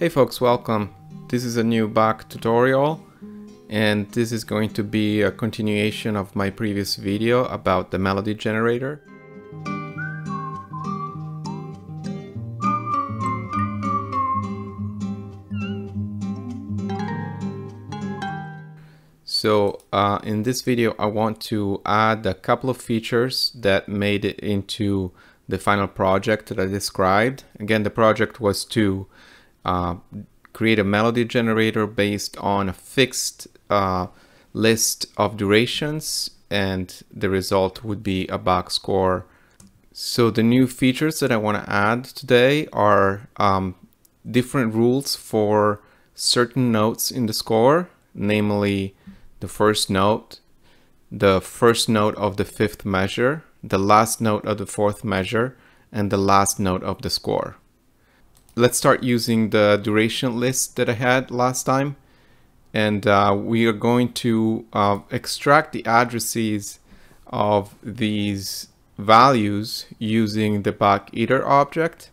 Hey folks, welcome. This is a new Bach tutorial and this is going to be a continuation of my previous video about the melody generator. So uh, in this video I want to add a couple of features that made it into the final project that I described. Again, the project was to uh, create a melody generator based on a fixed uh, list of durations and the result would be a Bach score. So the new features that I want to add today are um, different rules for certain notes in the score, namely the first note, the first note of the fifth measure, the last note of the fourth measure, and the last note of the score let's start using the duration list that I had last time. And uh, we are going to uh, extract the addresses of these values using the Bach.iter object.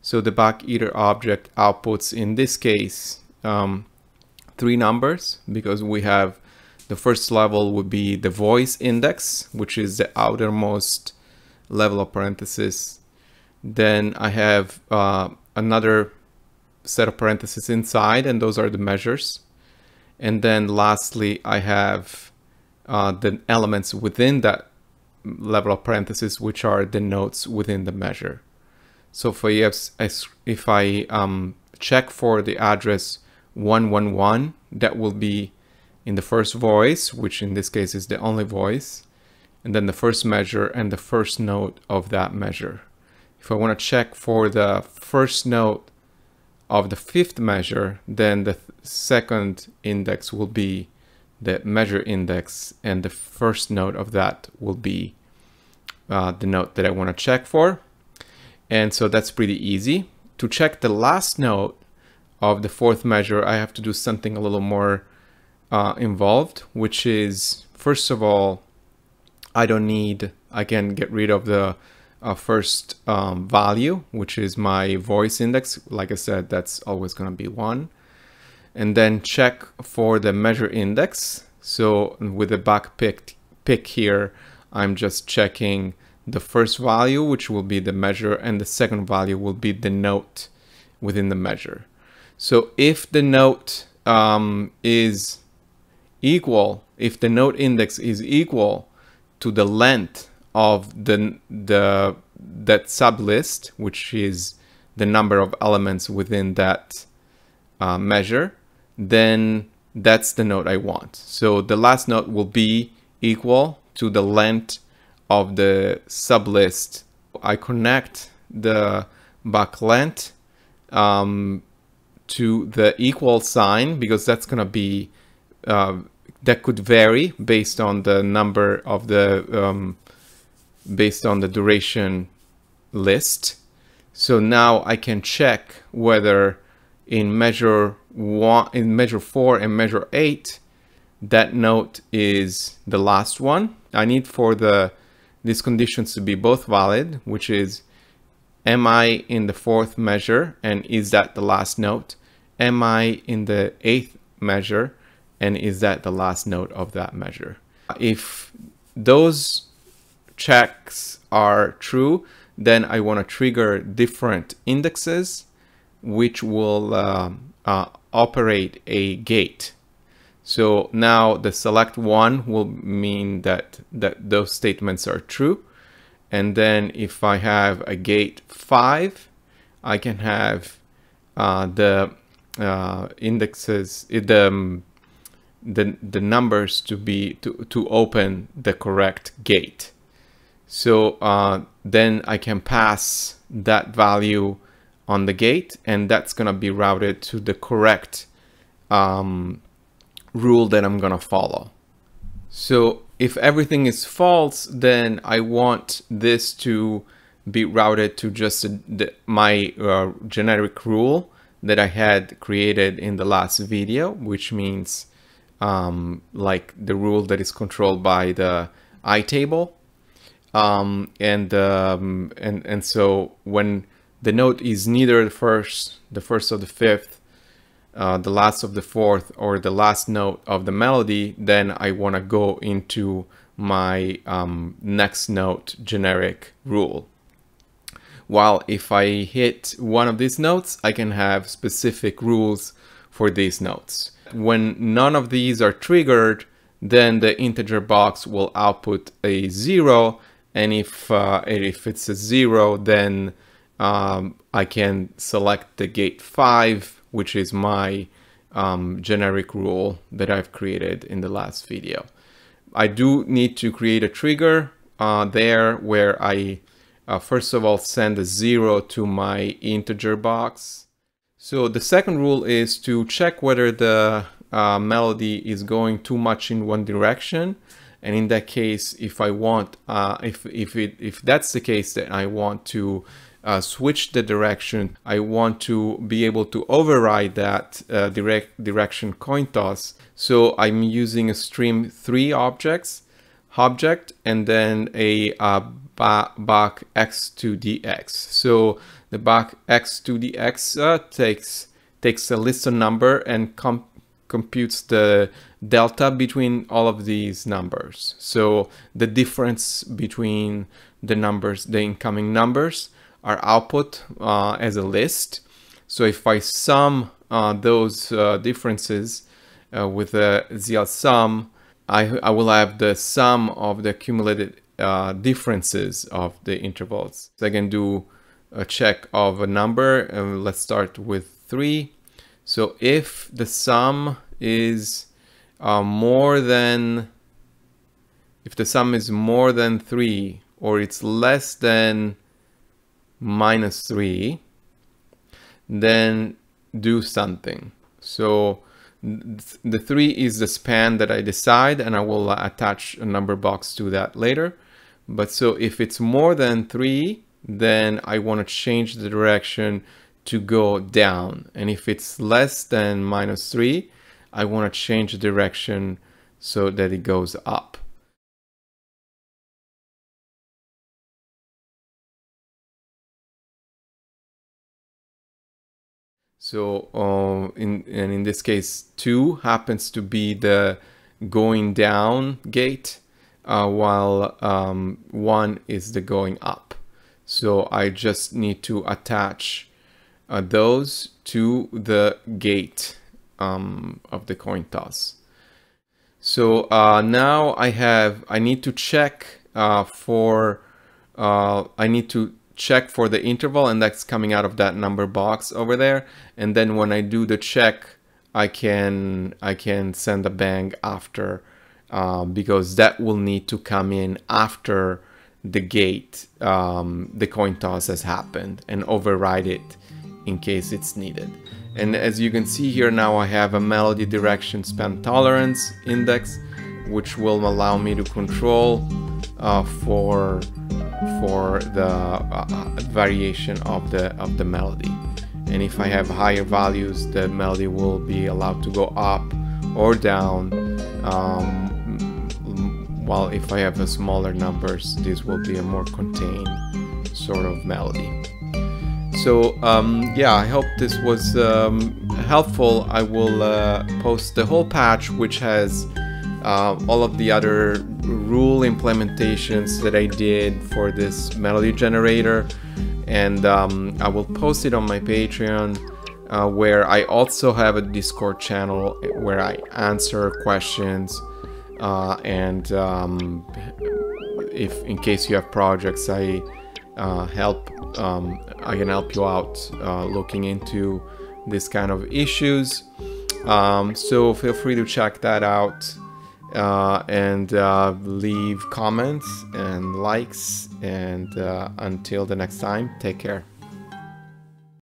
So the Bach.iter object outputs, in this case, um, three numbers because we have the first level would be the voice index, which is the outermost level of parenthesis. Then I have uh, another set of parentheses inside, and those are the measures. And then lastly, I have uh, the elements within that level of parentheses, which are the notes within the measure. So if I, if I um, check for the address 111, that will be in the first voice, which in this case is the only voice, and then the first measure and the first note of that measure. If I want to check for the first note of the fifth measure, then the th second index will be the measure index and the first note of that will be uh, the note that I want to check for. And so that's pretty easy. To check the last note of the fourth measure, I have to do something a little more uh, involved, which is, first of all, I don't need, I can get rid of the a first um, value, which is my voice index. Like I said, that's always going to be one. And then check for the measure index. So with the Bach.pick, pick here, I'm just checking the first value, which will be the measure, and the second value will be the note within the measure. So if the note um, is equal, if the note index is equal to the length of the the that sublist, which is the number of elements within that uh, measure, then that's the note I want. So the last note will be equal to the length of the sublist. I connect the Bach.length um, to the equal sign because that's going to be uh, that could vary based on the number of the um, based on the duration list. So now I can check whether in measure one, in measure four and measure eight, that note is the last one. I need for the these conditions to be both valid, which is am I in the fourth measure and is that the last note? Am I in the eighth measure and is that the last note of that measure? If those checks are true, then I want to trigger different indexes which will uh, uh, operate a gate. So now the select one will mean that, that those statements are true. And then if I have a gate five, I can have uh, the uh, indexes, the, um, the, the numbers to be, to, to open the correct gate. So uh, then I can pass that value on the gate and that's going to be routed to the correct um, rule that I'm going to follow. So if everything is false, then I want this to be routed to just the, my uh, generic rule that I had created in the last video, which means um, like the rule that is controlled by the itable. Um, and, um, and, and so when the note is neither the first, the first or the fifth, uh, the last of the fourth or the last note of the melody, then I want to go into my um, next note generic rule. While if I hit one of these notes, I can have specific rules for these notes. When none of these are triggered, then the integer box will output a zero. And if, uh, if it's a zero, then um, I can select the gate five, which is my um, generic rule that I've created in the last video. I do need to create a trigger uh, there where I uh, first of all send a zero to my integer box. So the second rule is to check whether the uh, melody is going too much in one direction. And in that case, if I want, uh, if, if, it, if that's the case, then I want to uh, switch the direction. I want to be able to override that uh, direct direction coin toss. So I'm using a stream three objects, object, and then a uh, back x to dx. So the back x to dx uh, takes takes a list of number and com computes the delta between all of these numbers. So the difference between the numbers, the incoming numbers, are output uh, as a list. So if I sum uh, those uh, differences uh, with a ZL sum, I, I will have the sum of the accumulated uh, differences of the intervals. So I can do a check of a number and let's start with three. So if the sum is uh, more than, if the sum is more than three or it's less than minus 3, then do something. So the 3 is the span that I decide and I will attach a number box to that later. But so if it's more than 3, then I want to change the direction to go down. And if it's less than minus 3, I want to change the direction so that it goes up. So uh, in and in this case, two happens to be the going down gate, uh, while um, one is the going up. So I just need to attach uh, those to the gate um, of the coin toss. So uh, now I have, I need to check uh, for, uh, I need to check for the interval and that's coming out of that number box over there. And then when I do the check, I can I can send a bang after um, because that will need to come in after the gate, um, the coin toss has happened and override it in case it's needed. And as you can see here now I have a melody direction span tolerance index which will allow me to control uh, for for the uh, variation of the of the melody. And if I have higher values the melody will be allowed to go up or down. Um, while if I have a smaller numbers this will be a more contained sort of melody so um, yeah I hope this was um, helpful. I will uh, post the whole patch which has uh, all of the other rule implementations that I did for this melody generator. And um, I will post it on my Patreon uh, where I also have a Discord channel where I answer questions uh, and um, if in case you have projects I uh, help um, I can help you out uh, looking into this kind of issues um, so feel free to check that out uh, and uh, leave comments and likes. And uh, until the next time, take care.